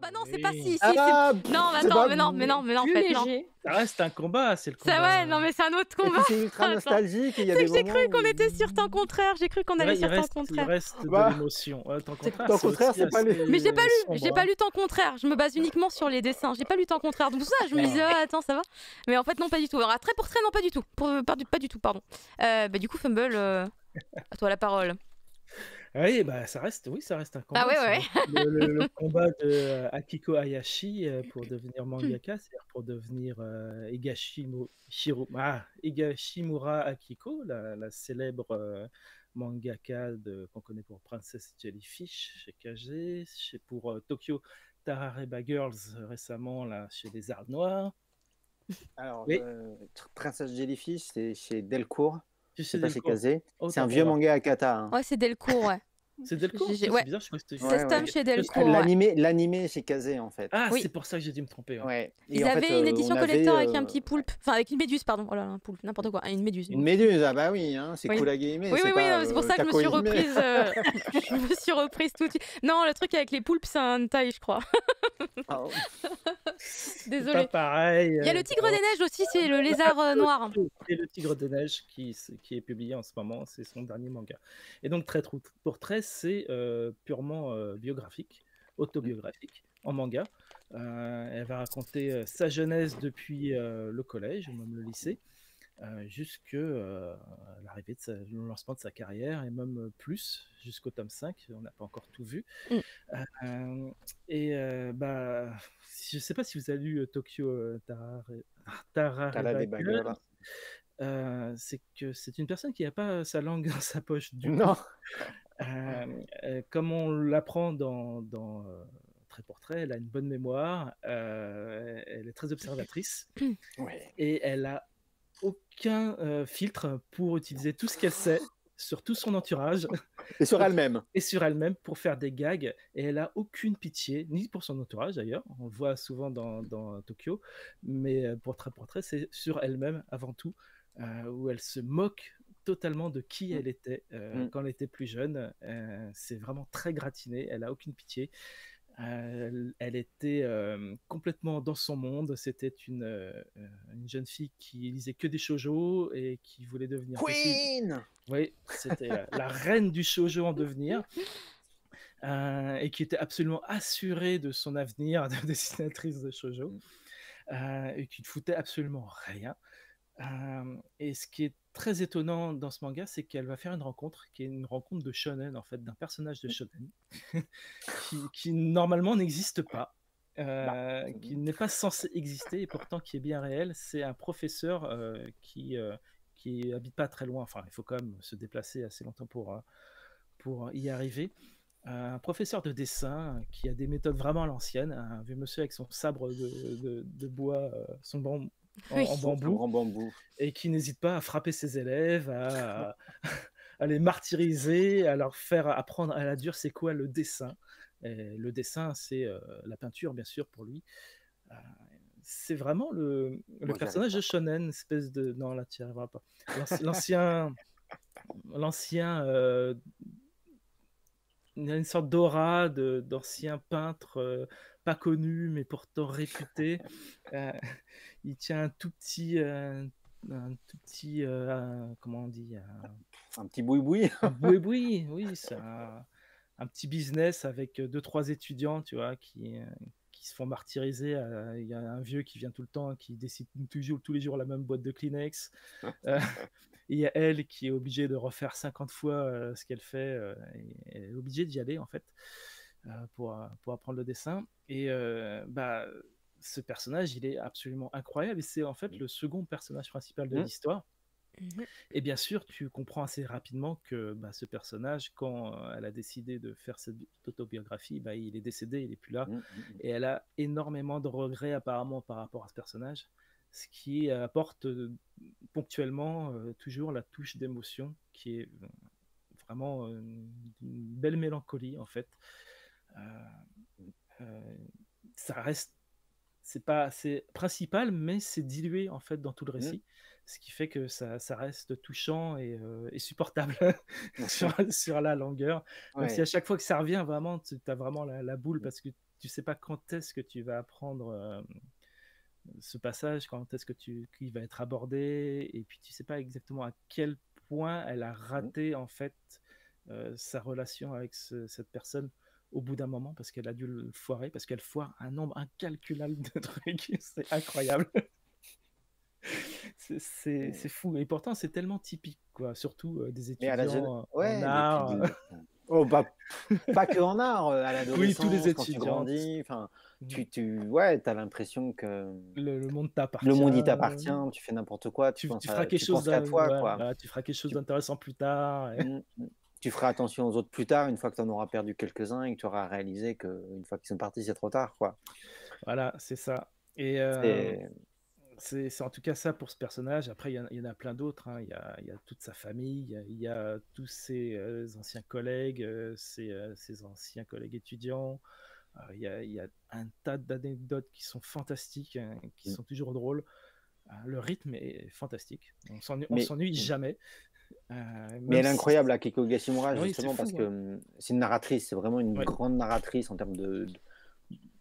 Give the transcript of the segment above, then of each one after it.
bah non, c'est pas si. si, Ah, c'est- Non, attends, mais non, mais non, mais non, en fait, non. Ça reste un combat, c'est le Ça, combat. ouais, non, mais c'est un autre combat. c'est ultra nostalgique. et il y a des j'ai moments cru qu'on où- était sur temps contraire. J'ai cru qu'on allait il sur reste, temps il contraire. reste de Bah. l'émotion. Ouais, temps contraire, c'est pas Mais j'ai pas lu, j'ai hein. pas lu temps contraire. Je me base uniquement sur les dessins. J'ai pas lu temps contraire. Donc ça, je me Ah. disais, ah, attends, ça va. Mais en fait, non, pas du tout. Alors, très portrait, non, pas du tout. Pour, pas, du, pas du tout, pardon. Euh, bah, du coup, Fumble, euh, à toi la parole. Oui, bah ça reste, oui, ça reste un combat. Ah ouais, ouais. reste Le, le- le combat de euh, Akiko Hayashi euh, pour devenir mangaka, c'est-à-dire pour devenir euh, Higashimo- Shiro- ah, Higashimura Akiko, la, la célèbre euh, mangaka qu'on connaît pour Princess Jellyfish chez KG, chez, pour euh, Tokyo Tarareba Girls récemment là, chez les Arts Noirs. Alors, Oui. euh, Princesse Jellyfish, c'est chez Delcourt. C'est sais pas. Oh, C'est un vieux manga à kata. hein. Ouais, c'est Delcourt, ouais. C'est Delcourt C'est ouais. bizarre, je crois que c'était C'est. Stom chez Delcourt. Ah. L'animé, l'animé chez Kazé en fait. Ah, Oui. c'est pour ça que j'ai dû me tromper. ouais. Ouais. Ils fait, avaient une euh, édition avait, collector avec un euh, petit poulpe. Enfin, avec une méduse, pardon. Oh là là, un poulpe, n'importe quoi. Une méduse. Une méduse, ah bah oui, hein, c'est Oui. cool à gamer. Oui, c'est oui, oui, c'est pour euh, ça que je me suis reprise. euh, je me suis reprise tout de suite. Non, le truc avec les poulpes, c'est un taille, je crois. Ah, oh. C'est. Pas pareil. Il y a le tigre des neiges aussi, c'est le lézard noir. Et le Tigre des Neiges qui, qui est publié en ce moment, c'est son dernier manga. Et donc Trou- pour Trait, c'est euh, purement euh, biographique, autobiographique, en manga. Euh, elle va raconter sa jeunesse depuis le collège, même le lycée, jusque l'arrivée de sa- le lancement de sa carrière, et même plus, jusqu'au tome 5, on n'a pas encore tout vu. Mm. Euh, et bah, je ne sais pas si vous avez lu Tokyo là. Euh, c'est que c'est une personne qui n'a pas sa langue dans sa poche du Non. Tout. Euh, euh, comme on l'apprend dans, dans euh, Trait pour Trait, elle a une bonne mémoire, euh, elle est très observatrice Ouais. et elle a aucun euh, filtre pour utiliser tout ce qu'elle sait sur tout son entourage Et sur elle-même. et sur elle-même pour faire des gags et elle a aucune pitié ni pour son entourage d'ailleurs on le voit souvent dans, dans Tokyo mais pour très pour très c'est sur elle-même avant tout euh, où elle se moque totalement de qui Mm. elle était euh, Mm. quand elle était plus jeune Euh, c'est vraiment très gratiné elle a aucune pitié Euh, elle, était euh, complètement dans son monde. C'était une, une jeune fille qui lisait que des shoujo et qui voulait devenir Queen oui, c'était la, reine du shoujo en devenir. et qui était absolument assurée de son avenir de dessinatrice de shoujo. euh, et qui ne foutait absolument rien. Et ce qui est très étonnant dans ce manga, c'est qu'elle va faire une rencontre qui est une rencontre de shonen, en fait, d'un personnage de shonen, qui, qui normalement n'existe pas. euh, qui n'est pas censé exister et pourtant qui est bien réel, c'est un professeur euh, qui, euh, qui habite pas très loin. Enfin, il faut quand même se déplacer assez longtemps pour, euh, pour y arriver. Un professeur de dessin qui a des méthodes vraiment à l'ancienne, un vieux monsieur avec son sabre de, de- de bois, son bam- en, bambou, et qui n'hésite pas à frapper ses élèves, à, à les martyriser, à leur faire apprendre à la dure c'est quoi le dessin. Et le dessin, c'est euh, la peinture, bien sûr, pour lui. Euh, c'est vraiment le, le Moi, personnage de Shonen, espèce de. Non, là, tu n'y arriveras pas. L'anci- L'ancien. L'ancien. euh, Il y a une sorte d'aura d'ancien peintre euh, pas connu, mais pourtant réputé. Euh, il tient un tout petit. euh, un tout petit. euh, comment on dit un- Un petit boui-boui. oui, oui, oui, c'est un, un petit business avec euh, deux, trois étudiants, tu vois, qui, euh, qui se font martyriser. euh, Il y a un vieux qui vient tout le temps, qui décide toujours, tous les jours la même boîte de Kleenex. Euh, et il y a elle qui est obligée de refaire 50 fois euh, ce qu'elle fait. euh, et elle est obligée d'y aller, en fait, euh, pour, euh, pour apprendre le dessin. Et euh, bah, ce personnage, il est absolument incroyable. Et c'est en fait le second personnage principal de Mhm. l'histoire. Mhm. Et bien sûr, tu comprends assez rapidement que bah, ce personnage, quand euh, elle a décidé de faire cette bi- autobiographie, bah, il est décédé, il n'est plus là. Et elle a énormément de regrets apparemment par rapport à ce personnage, ce qui apporte euh, ponctuellement euh, toujours la touche d'émotion qui est vraiment euh, une belle mélancolie en fait. Euh, euh, ça reste, c'est pas, c'est principal, mais c'est dilué en fait dans tout le récit, ce qui fait que ça, ça reste touchant et, euh, et supportable sur, sur la longueur. Même si Ouais. à chaque fois que ça revient, vraiment, tu as vraiment la, la boule parce que tu sais pas quand est-ce que tu vas apprendre ce passage, quand est-ce que tu qui va être abordé, et puis tu sais pas exactement à quel point elle a raté en fait sa relation avec cette personne au bout d'un moment parce qu'elle a dû le foirer, parce qu'elle foire un nombre incalculable de trucs. C'est incroyable. c'est fou. Et pourtant, c'est tellement typique, quoi. Surtout des étudiants en art. Oh, bah, pas que en art, à l'adolescence, oui, tous les étudiants. quand tu grandis, enfin, mmh. tu, tu, ouais, as l'impression que le, monde t'appartient. Le monde il t'appartient, tu fais n'importe quoi, tu, tu, feras quelque chose à toi, quoi. tu feras quelque chose d'intéressant plus tard. Mmh, mmh. Tu feras attention aux autres plus tard, une fois que tu en auras perdu quelques-uns et que tu auras réalisé qu'une fois qu'ils sont partis, c'est trop tard, quoi. Voilà, c'est ça. Et euh, c'est en tout cas ça pour ce personnage. Après, il y, en a plein d'autres. Hein. Il, y a toute sa famille, il y, a tous ses euh, anciens collègues, euh, ses, euh, ses, anciens collègues étudiants. Il y, a un tas d'anecdotes qui sont fantastiques, hein, qui mmh. sont toujours drôles. le rythme est fantastique. On s'ennuie jamais. Mais elle est incroyable, à Kiko Gashimura, justement, parce que c'est une narratrice, c'est vraiment une grande narratrice en termes de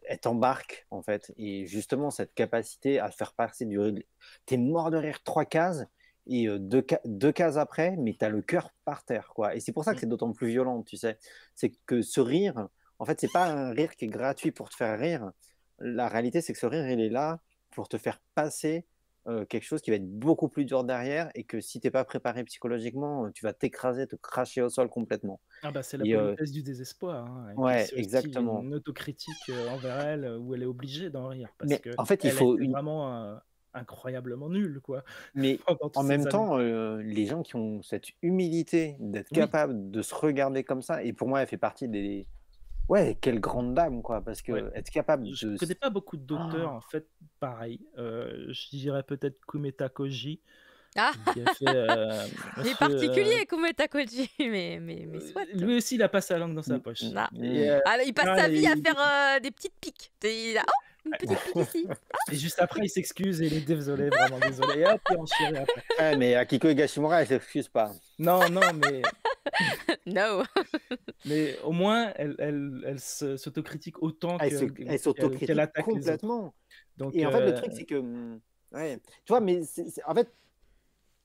elle t'embarque en fait. Et justement, cette capacité à faire passer du rire. T'es mort de rire trois cases et euh, deux, deux cases après, mais t'as le cœur par terre. quoi. Et c'est pour ça que mmh. c'est d'autant plus violent, tu sais. C'est que ce rire, en fait, c'est pas un rire qui est gratuit pour te faire rire. La réalité, c'est que ce rire, il est là pour te faire passer euh, quelque chose qui va être beaucoup plus dur derrière et que si tu n'es pas préparé psychologiquement, tu vas t'écraser, te cracher au sol complètement. Ah bah c'est la politesse du désespoir. Hein, ouais, exactement. Une autocritique euh, envers elle euh, où elle est obligée d'en rire. Parce Mais que en fait, il faut vraiment incroyablement nul quoi. Mais en même temps, les gens qui ont cette humilité d'être capable de se regarder comme ça, et pour moi, elle fait partie des Ouais, quelle grande dame, quoi, parce que être capable Je ne connais pas beaucoup d'auteurs, en fait, pareil. Euh, je dirais peut-être Kumeta Koji, Ah, qui a fait... euh, il est monsieur, euh, particulier, Kumeta Koji, mais, mais, mais soit. lui aussi, il a pas sa langue dans sa poche. Ah. Et, euh, Ah, il passe ah, sa vie à faire euh, des petites piques. Et il a- Oh, une petite pique ici. et juste après, il s'excuse et il est désolé, vraiment désolé. Et hop, il enchaîne après. Ouais, mais Akiko Higashimura, elle s'excuse pas. Non, non, mais, No. mais au moins, elle, elle, elle s'autocritique autant Elle qu'elle elle s'autocritique attaque les complètement. Donc, Et en fait, le euh, truc, c'est que. hum, Ouais. Tu vois, mais en fait,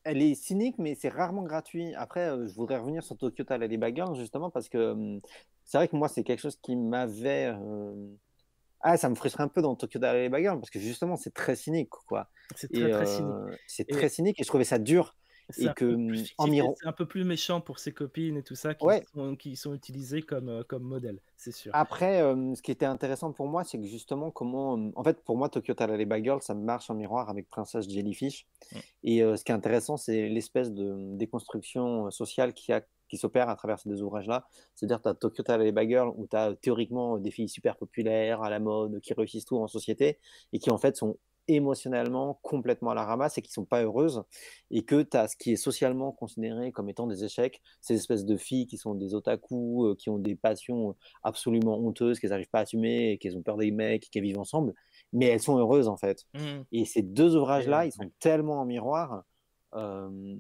elle est cynique, mais c'est rarement gratuit. Après, euh, je voudrais revenir sur Tokyo Talaliba Girls, justement, parce que hum, c'est vrai que moi, c'est quelque chose qui m'avait. euh, Ah, ça me frustrait un peu dans Tokyo Talaliba Girls, parce que justement, c'est très cynique, quoi. c'est très, très euh, cynique. c'est Et- très cynique, et je trouvais ça dur. C'est Et un que peu plus en miroir. c'est un peu plus méchant pour ses copines et tout ça qui, Ouais. sont, qui sont utilisées comme, euh, comme modèle, c'est sûr. Après, euh, ce qui était intéressant pour moi, c'est que justement, comment. euh, En fait, pour moi, Tokyo Talaliba Girl, ça marche en miroir avec Princess Jellyfish. Mm. Et euh, ce qui est intéressant, c'est l'espèce de déconstruction euh, sociale qui, a, qui s'opère à travers ces deux ouvrages-là. C'est-à-dire, tu as Tokyo Talaliba Girl, où tu as théoriquement des filles super populaires, à la mode, qui réussissent tout en société, et qui en fait sont émotionnellement complètement à la ramasse et qui sont pas heureuses et que tu as ce qui est socialement considéré comme étant des échecs ces espèces de filles qui sont des otaku euh, qui ont des passions absolument honteuses qu'elles n'arrivent pas à assumer qu'elles ont peur des mecs qu'elles vivent ensemble mais elles sont heureuses en fait. Mm. et ces deux ouvrages là Et- ils sont tellement en miroir euh,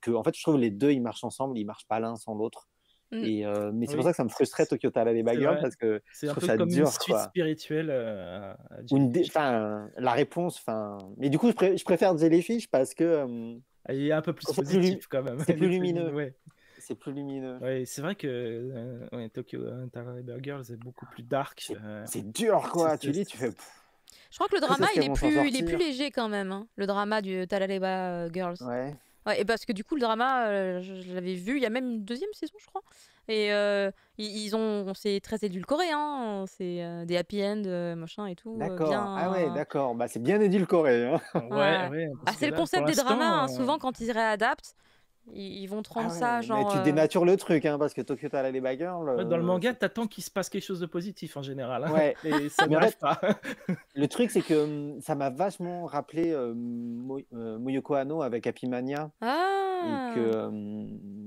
que en fait je trouve les deux ils marchent ensemble ils marchent pas l'un sans l'autre Mm. et euh, mais c'est Oui. pour ça que ça me frustrait Tokyo C'est Girl vrai. parce que C'est je un trouve peu ça comme dur une suite quoi spirituelle euh, une dé- enfin, la réponse, enfin, mais du coup, je, pré- je préfère Jellyfish parce que euh, Il est un peu plus C'est plus lu- positif quand même. c'est plus est lumineux. Ouais. c'est plus lumineux. Ouais, c'est vrai que euh, ouais, Tokyo euh, Talariber Girls est beaucoup plus dark. C'est- euh, C'est dur, quoi. c'est- Tu c'est- tu fais. Je crois que le drama, il est, plus, il est plus léger quand même. hein, le drama du Talaleba Girls. Ouais. Ouais, et parce que du coup, le drama, euh, je, je l'avais vu, il y a même une deuxième saison, je crois. Et euh, ils, ils ont, c'est très édulcoré, hein. C'est euh, des happy end, euh, machin et tout. D'accord. bien... Ah ouais, d'accord. Bah, c'est bien édulcoré. Hein. Ouais, Ouais. ouais, Ah, c'est le concept des dramas. hein, euh, Souvent, quand ils réadaptent, ils, ils vont te Ah rendre ouais, ça, mais genre. tu euh, dénatures le truc, hein, parce que Tokyo Talaliba Girl. ouais, dans le euh, manga, t'attends qu'il se passe quelque chose de positif en général. hein. Ouais. Et ça Mais n'arrive pas. Le truc, c'est que hum, ça m'a vachement rappelé euh, Mo- euh, Moyoko Hano avec Happy Mania. Ah Et que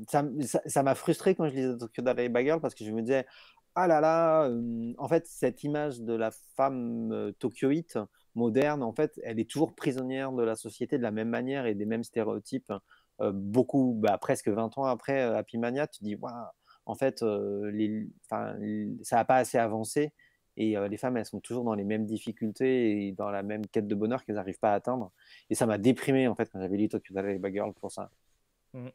ça m- ça ça m'a frustré quand je lisais Tokyo Talaliba Girl parce que je me disais, ah là là, hum, en fait, cette image de la femme euh, tokyoïte moderne, en fait, elle est toujours prisonnière de la société de la même manière et des mêmes stéréotypes. Euh, beaucoup, bah, presque 20 ans après euh, Happy Mania, tu dis, Waouh, en fait, euh, les, ça n'a pas assez avancé Et les femmes, elles sont toujours dans les mêmes difficultés et dans la même quête de bonheur qu'elles n'arrivent pas à atteindre. Et ça m'a déprimé, en fait, quand j'avais lu Tokyo Bad Girl pour ça. Mmh.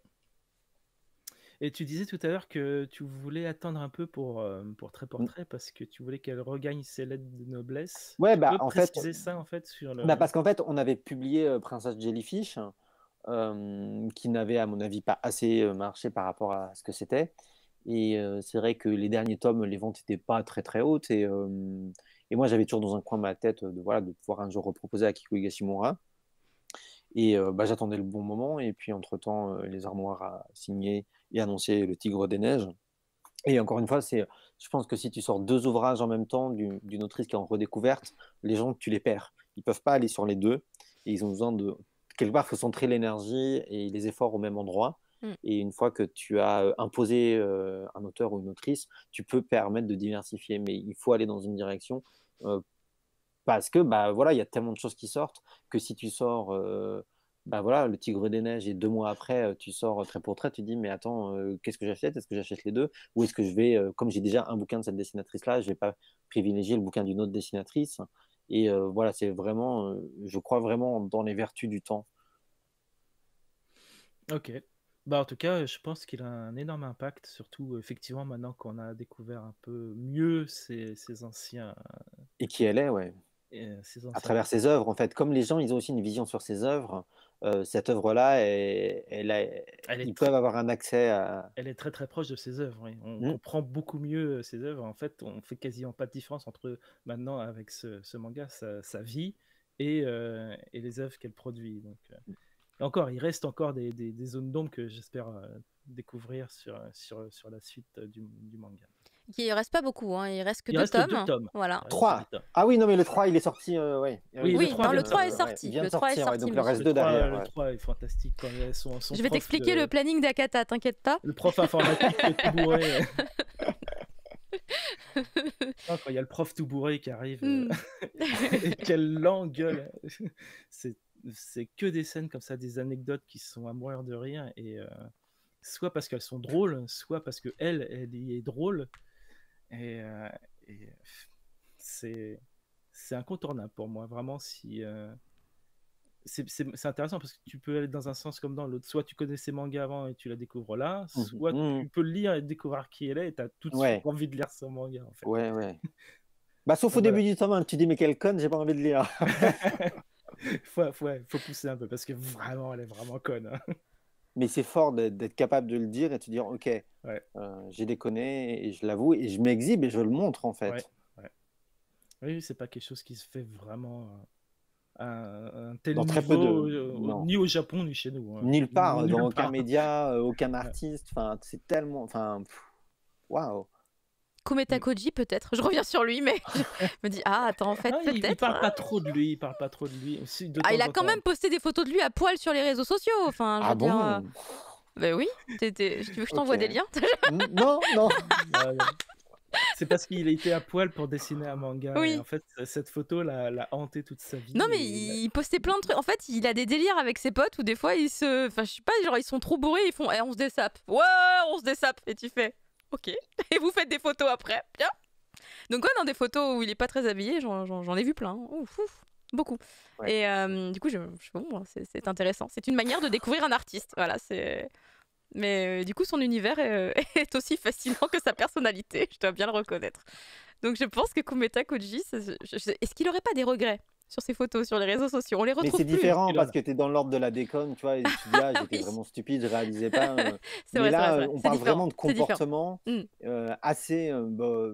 Et tu disais tout à l'heure que tu voulais attendre un peu pour, pour Très mmh. Portrait parce que tu voulais qu'elle regagne ses lettres de noblesse. Ouais, bah en fait. ça en fait sur le... bah, parce qu'en fait, on avait publié Princesse Jellyfish, qui n'avait, à mon avis, pas assez marché par rapport à ce que c'était. Et c'est vrai que les derniers tomes, les ventes n'étaient pas très très hautes. Et, et moi, j'avais toujours dans un coin de ma tête de, voilà, de pouvoir un jour reproposer à Kiko Higashimura. Et bah, j'attendais le bon moment. Et puis, entre-temps, les armoires a signé et annoncé Le Tigre des Neiges. Et encore une fois, c'est, je pense que si tu sors deux ouvrages en même temps d'une autrice qui est en redécouverte, les gens, tu les perds. Ils peuvent pas aller sur les deux. Et ils ont besoin de. Quelque part, il faut centrer l'énergie et les efforts au même endroit. Mm. Et une fois que tu as imposé un auteur ou une autrice, tu peux permettre de diversifier. Mais il faut aller dans une direction parce que bah voilà, il y a tellement de choses qui sortent que si tu sors bah voilà, le Tigre des Neiges et deux mois après tu sors trait pour trait, tu dis mais attends, qu'est-ce que j'achète? Est-ce que j'achète les deux? Ou est-ce que je vais, comme j'ai déjà un bouquin de cette dessinatrice-là, je vais pas privilégier le bouquin d'une autre dessinatrice? Et voilà, c'est vraiment, je crois vraiment dans les vertus du temps. Ok. Bah, en tout cas, je pense qu'il a un énorme impact, surtout effectivement maintenant qu'on a découvert un peu mieux ses, anciens. Et qui elle est, ouais. À travers ses œuvres, en fait. Comme les gens, ils ont aussi une vision sur ses œuvres, cette œuvre-là, elle, elle, ils peuvent avoir un accès à. Elle est très très proche de ses œuvres. On mmh. comprend beaucoup mieux ses œuvres. En fait, on fait quasiment pas de différence entre maintenant avec ce, manga, sa, vie et, et les œuvres qu'elle produit. Donc, mmh encore, il reste encore des, des, zones d'ombre que j'espère euh, découvrir sur, sur, sur la suite euh, du, du, manga. Il reste pas beaucoup, hein. il reste que deux, tomes. tomes. Voilà. 3. Ah oui, non, mais le 3, il est sorti. Euh, ouais. Oui, oui, le 3, le 3 est sorti. le 3 est sorti. donc le reste 2 derrière. Le 3 est fantastique. Quand son, son Je vais t'expliquer le planning d'Akata, t'inquiète pas. Le prof informatique tout bourré. quand il y a le prof tout bourré qui arrive mm. et qu'elle l'engueule, c'est c'est que des scènes comme ça, des anecdotes qui sont à mourir de rire, et euh, soit parce qu'elles sont drôles, soit parce que elle, elle y est drôle, et, euh, c'est c'est incontournable pour moi, vraiment. Si euh, c'est intéressant parce que tu peux aller dans un sens comme dans l'autre. Soit tu connais ces mangas avant et tu la découvres là, mmh soit mmh. tu peux le lire et découvrir qui elle est et tu as tout de suite envie de lire son manga. En fait. Ouais, ouais. Bah, sauf au début du tome tu dis, mais quelle conne, j'ai pas envie de lire. faut, faut, faut, pousser un peu parce que vraiment, elle est vraiment conne. Hein. Mais c'est fort d'être capable de le dire et de te dire, ok, euh, j'ai déconné et je l'avoue et je m'exhibe et je le montre en fait. Ouais, oui, c'est pas quelque chose qui se fait vraiment euh, un, tel dans très peu de... ni au Japon ni chez nous. Hein. Nulle part, dans aucun média, euh, aucun artiste. Enfin, c'est tellement, enfin, waouh. Kometa Koji peut-être. Je reviens sur lui, mais je me dis ah attends en fait peut-être. Il, parle pas trop de lui, il parle pas trop de lui. ah, il a quand même posté des photos de lui à poil sur les réseaux sociaux. Enfin, je ah bon euh, Ben oui. tu veux que je t'envoie des liens Non, non. C'est parce qu'il était à poil pour dessiner un manga. Oui. en fait, cette photo l'a hanté toute sa vie. Non, mais il, postait plein de trucs. En fait, il a des délires avec ses potes où des fois, ils se. Enfin, je sais pas, genre, ils sont trop bourrés, ils font. Eh, on se dessape. Ouais, on se dessape. Et tu fais. Ok. Et vous faites des photos après. Bien. Donc, ouais, dans des photos où il est pas très habillé, j'en ai vu plein. Ouf, ouf. Beaucoup. Et euh, du coup, je, bon, c'est intéressant. C'est une manière de découvrir un artiste. Voilà, c'est. Mais euh, du coup, son univers est, est, aussi fascinant que sa personnalité, je dois bien le reconnaître. Donc je pense que Kumeta Koji, est-ce qu'il aurait pas des regrets? Sur ses photos sur les réseaux sociaux. On les retrouve Mais c'est différent parce que tu es dans l'ordre de la déconne, tu vois, et tu dis, ah, j'étais vraiment stupide, je réalisais pas. Euh. Mais vrai, là, vrai, on parle vraiment de comportement mm. euh, assez. Euh, bah,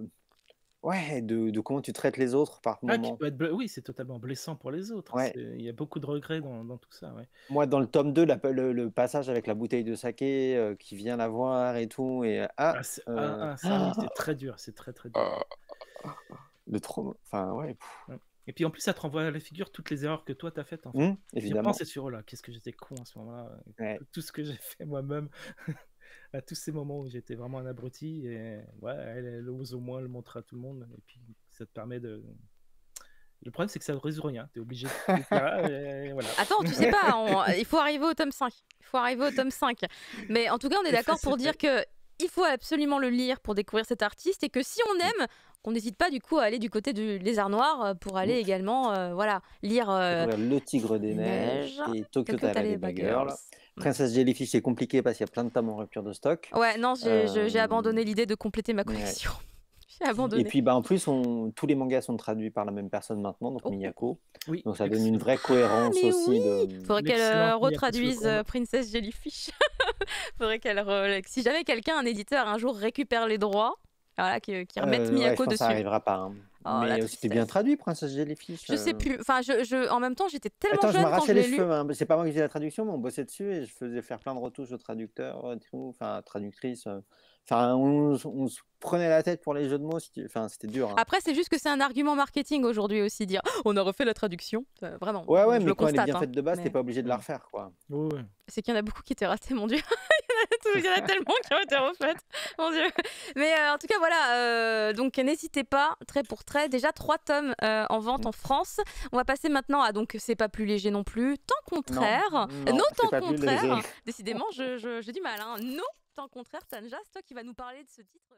ouais, de, de, comment tu traites les autres par moment. oui, c'est totalement blessant pour les autres. Il y a beaucoup de regrets dans, dans tout ça. Ouais. Moi, dans le tome 2, le, passage avec la bouteille de saké qui vient la voir et tout. Et, ah, ah, ah, ah c'est très dur, c'est très très dur. Le trauma. Enfin, ouais. Et puis en plus, ça te renvoie à la figure toutes les erreurs que toi t'as faites. En fait. Mmh, évidemment. J'ai sur eux là, qu'est-ce que j'étais con à ce moment-là. Tout ce que j'ai fait moi-même, à tous ces moments où j'étais vraiment un abruti. Et ouais, elle, ose au moins le montrer à tout le monde. Et puis ça te permet de. Le problème, c'est que ça ne résout rien. Tu es obligé de. voilà. Attends, tu sais pas, il faut arriver au tome 5. Il faut arriver au tome 5. Mais en tout cas, on est d'accord pour dire que il faut absolument le lire pour découvrir cet artiste et que si on aime, qu'on n'hésite pas du coup à aller du côté du lézard noir pour aller également voilà lire Le Tigre des Neiges, et Tokyo, Tokyo Girls. Princesse Jellyfish, c'est compliqué parce qu'il y a plein de tomes en rupture de stock. Ouais, non, j'ai abandonné l'idée de compléter ma collection. Et puis bah, en plus, on... tous les mangas sont traduits par la même personne maintenant, donc oh. Miyako. Oui, donc ça donne une vraie cohérence ah, aussi. Il de... faudrait qu'elle euh, retraduise euh, Princess Jellyfish. faudrait qu'elle Si jamais quelqu'un, un éditeur, un jour récupère les droits, voilà, qui, qui remette euh, Miyako ouais, je dessus. Ça n'arrivera pas. Hein. Oh, mais c'était bien traduit, Princess Jellyfish. Je sais plus. Enfin, je, je... en même temps, j'étais tellement Attends, jeune je m'arrachais les cheveux. Hein. C'est pas moi qui faisais la traduction, mais on bossait dessus et je faisais faire plein de retouches au traducteur, enfin traductrice. Enfin, on, se prenait la tête pour les jeux de mots. Enfin, c'était dur. Hein. Après, c'est juste que c'est un argument marketing aujourd'hui aussi, dire oh, on a refait la traduction. vraiment. Ouais, ouais, mais quand elle est bien faite de base, t'es pas obligé de la refaire, quoi. C'est qu'il y en a beaucoup qui étaient ratés, mon dieu. Il y en a tellement qui ont été refaites, mon dieu. Mais euh, en tout cas, voilà. Euh, donc, n'hésitez pas, trait pour trait. Déjà trois tomes euh, en vente mm. en France. On va passer maintenant à donc c'est pas plus léger non plus. Tant contraire, non, tant contraire. Décidément, j'ai je, du mal. Hein. Non tant contraire, Tanja, c'est toi qui vas nous parler de ce titre.